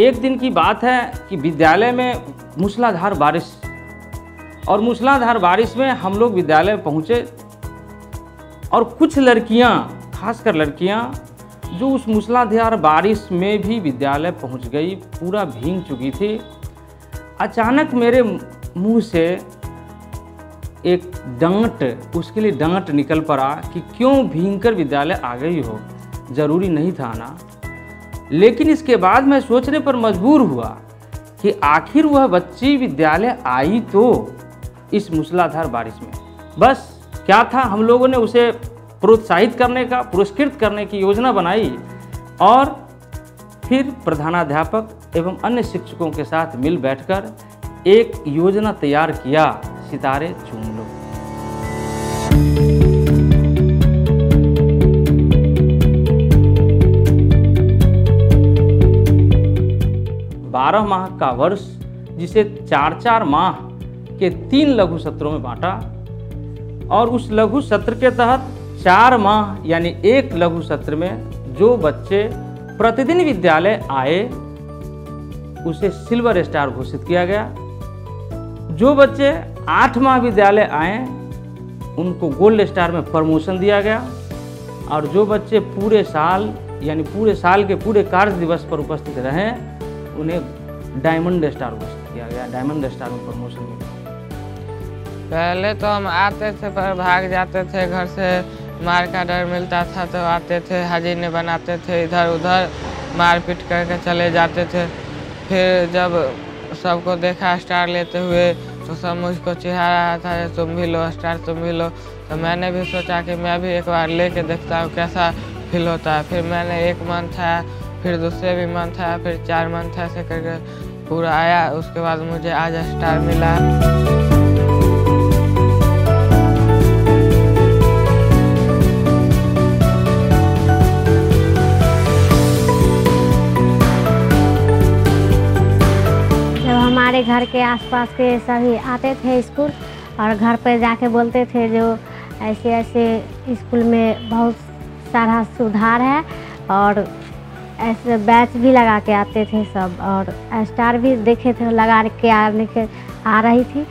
एक दिन की बात है कि विद्यालय में मूसलाधार बारिश। और मूसलाधार बारिश में हम लोग विद्यालय पहुँचे और कुछ लड़कियाँ, खासकर लड़कियाँ, जो उस मूसलाधार बारिश में भी विद्यालय पहुँच गई, पूरा भींग चुकी थी। अचानक मेरे मुँह से एक डांट, उसके लिए डांट निकल पड़ा कि क्यों भींग कर विद्यालय आ गई हो? ज़रूरी नहीं था ना। लेकिन इसके बाद मैं सोचने पर मजबूर हुआ कि आखिर वह बच्ची विद्यालय आई तो इस मूसलाधार बारिश में। बस, क्या था? हम लोगों ने उसे प्रोत्साहित करने का, पुरस्कृत करने की योजना बनाई और फिर प्रधानाध्यापक एवं अन्य शिक्षकों के साथ मिल बैठकर एक योजना तैयार किया, सितारे चुन बारह माह का वर्ष, जिसे चार चार माह के तीन लघु सत्रों में बांटा। और उस लघु सत्र के तहत चार माह, यानी एक लघु सत्र में जो बच्चे प्रतिदिन विद्यालय आए, उसे सिल्वर स्टार घोषित किया गया। जो बच्चे आठ माह विद्यालय आए, उनको गोल्ड स्टार में प्रमोशन दिया गया। और जो बच्चे पूरे साल, यानी पूरे साल के पूरे कार्य दिवस पर उपस्थित रहे उन्हें डायमंड स्टार घोषित किया गया डायमंड स्टार में प्रमोशन मिला। पहले तो हम आते थे, पर भाग जाते थे, घर से मार का डर मिलता था तो आते थे हाजिर बनाते थे, इधर उधर मारपीट करके चले जाते थे। फिर जब सबको देखा स्टार लेते हुए तो सब मुझको चिढ़ा रहा था तुम भी लो स्टार तुम भी लो। तो मैंने भी सोचा कि मैं भी एक बार लेके देखता हूँ, कैसा फील होता है। फिर मैंने एक मंथ आया फिर दूसरे भी मंथ आया फिर चार मंथ ऐसे करके पूरा आया, उसके बाद मुझे आज स्टार मिला। हमारे घर के आसपास के सभी आते थे स्कूल, और घर पर जाके बोलते थे जो ऐसे ऐसे स्कूल में बहुत सारा सुधार है, और ऐसे बैच भी लगा के आते थे सब और स्टार भी देखे थे, लगा के आने के आ रही थी।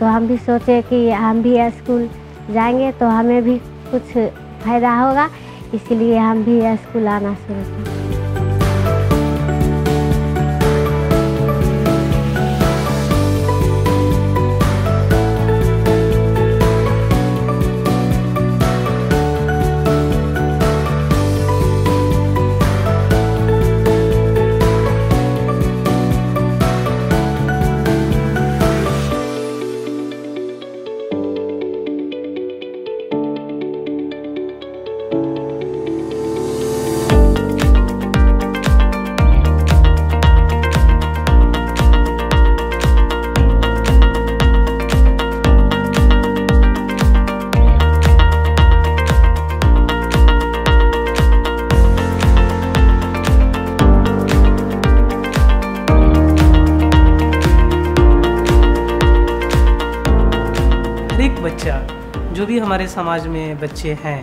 तो हम भी सोचे कि हम भी स्कूल जाएँगे तो हमें भी कुछ फ़ायदा होगा, इसलिए हम भी स्कूल आना शुरू किया भी हमारे समाज में बच्चे हैं,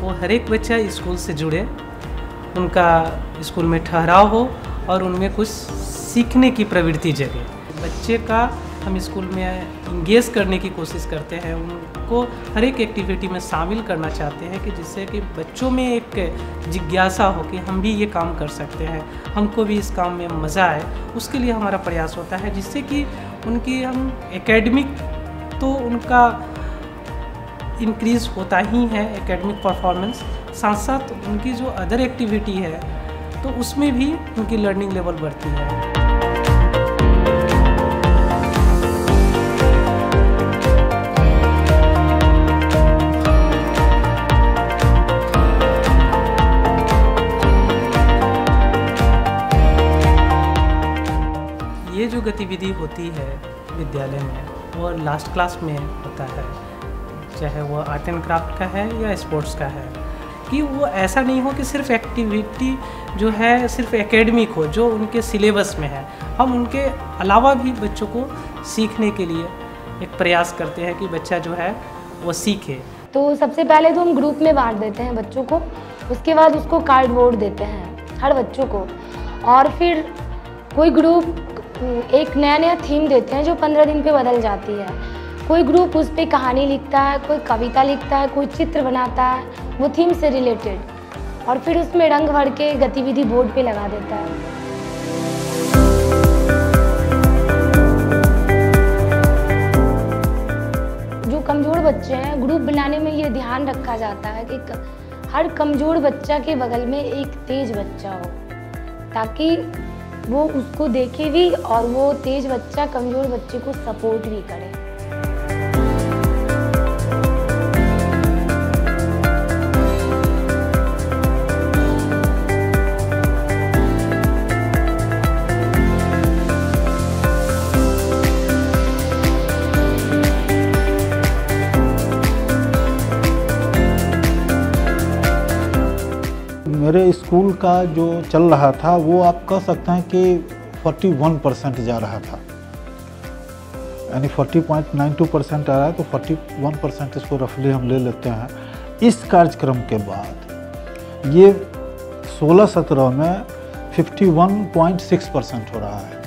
वो हर एक बच्चा स्कूल से जुड़े, उनका स्कूल में ठहराव हो और उनमें कुछ सीखने की प्रवृत्ति जगे। बच्चे का हम स्कूल में इंगेज करने की कोशिश करते हैं, उनको हर एक एक्टिविटी में शामिल करना चाहते हैं कि जिससे कि बच्चों में एक जिज्ञासा हो कि हम भी ये काम कर सकते हैं, हमको भी इस काम में मज़ा आए। उसके लिए हमारा प्रयास होता है, जिससे कि उनकी हम एकेडमिक तो उनका इंक्रीज होता ही है एकेडमिक परफॉर्मेंस साथ साथ उनकी जो अदर एक्टिविटी है तो उसमें भी उनकी लर्निंग लेवल बढ़ती है। ये जो गतिविधि होती है विद्यालय में वो लास्ट क्लास में होता है चाहे वो आर्ट एंड क्राफ्ट का है या स्पोर्ट्स का है, कि वो ऐसा नहीं हो कि सिर्फ़ एक्टिविटी जो है सिर्फ़ एकेडमिक हो, जो उनके सिलेबस में है। हम उनके अलावा भी बच्चों को सीखने के लिए एक प्रयास करते हैं कि बच्चा जो है वो सीखे। तो सबसे पहले तो हम ग्रुप में बांट देते हैं बच्चों को, उसके बाद उसको कार्डबोर्ड देते हैं, हर बच्चों को। और फिर कोई ग्रुप एक नया नया थीम देते हैं जो पंद्रह दिन पे बदल जाती है। कोई ग्रुप उस पर कहानी लिखता है, कोई कविता लिखता है, कोई चित्र बनाता है, वो थीम से रिलेटेड और फिर उसमें रंग भर के गतिविधि बोर्ड पे लगा देता है। जो कमज़ोर बच्चे हैं ग्रुप बनाने में ये ध्यान रखा जाता है कि हर कमज़ोर बच्चा के बगल में एक तेज बच्चा हो, ताकि वो उसको देखे भी और वो तेज बच्चा कमज़ोर बच्चे को सपोर्ट भी करे। मेरे स्कूल का जो चल रहा था, वो आप कह सकते हैं कि 41 परसेंट जा रहा था। यानी 40.92 परसेंट आ रहा है तो 41 परसेंट इसको रफली हम ले लेते हैं। इस कार्यक्रम के बाद, ये 16-17 में 51.6 परसेंट हो रहा है।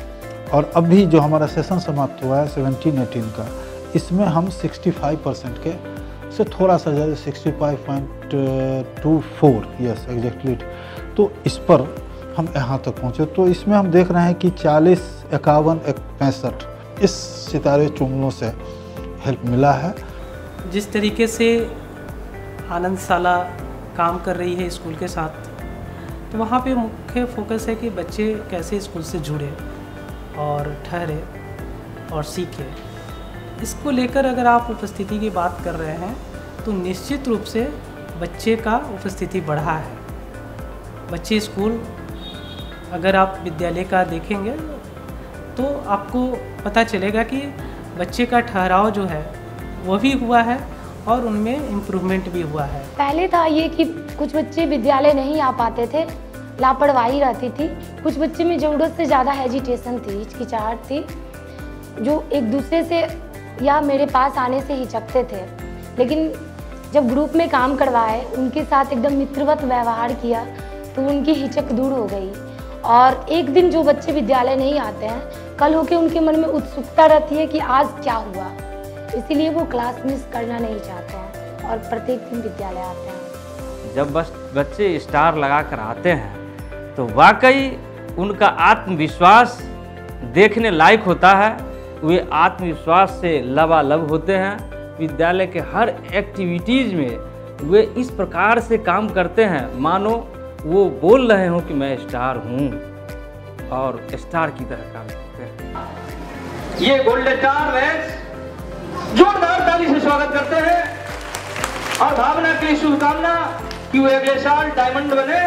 और अभी जो हमारा सेशन समाप्त हुआ है 17-18 का, इसमें हम 65 परसेंट के से थोड़ा सा ज़्यादा sixty five point two four yes exactly तो इस पर हम यहाँ तक पहुँचे। तो इसमें हम देख रहे हैं कि चालीस, इक्यावन, एक पैंसठ, इस सितारे चुमलों से हेल्प मिला है। जिस तरीके से आनंदशाला काम कर रही है स्कूल के साथ तो वहाँ पे मुख्य फोकस है कि बच्चे कैसे स्कूल से जुड़े और ठहरे और सीखे। इसको लेकर अगर आप उपस्थिति की बात कर रहे हैं तो निश्चित रूप से बच्चे का उपस्थिति बढ़ा है। बच्चे स्कूल अगर आप विद्यालय का देखेंगे तो आपको पता चलेगा कि बच्चे का ठहराव जो है, वो भी हुआ है और उनमें इम्प्रूवमेंट भी हुआ है। पहले था ये कि कुछ बच्चे विद्यालय नहीं आ पाते थे, लापरवाही रहती थी। कुछ बच्चे में ज़रूरत से ज़्यादा हेजिटेशन थी, हिचकिचाहट थी, जो एक दूसरे से या मेरे पास आने से हिचकते थे। लेकिन जब ग्रुप में काम करवाए, उनके साथ एकदम मित्रवत व्यवहार किया तो उनकी हिचक दूर हो गई। और एक दिन जो बच्चे विद्यालय नहीं आते हैं, कल होके उनके मन में उत्सुकता रहती है कि आज क्या हुआ। इसीलिए वो क्लास मिस करना नहीं चाहते हैं और प्रत्येक दिन विद्यालय आते हैं। जब बस बच्चे स्टार लगा कर आते हैं तो वाकई उनका आत्मविश्वास देखने लायक होता है। वे आत्मविश्वास से लबालब होते हैं। विद्यालय के हर एक्टिविटीज़ में वे इस प्रकार से काम करते हैं। मानो वो बोल रहे हो कि मैं स्टार हूँ और स्टार की तरह काम करते हैं। ये गोल्ड स्टार जोरदार ताली से स्वागत करते हैं। और भावना की शुभकामना कि वो अगले साल डायमंड बने।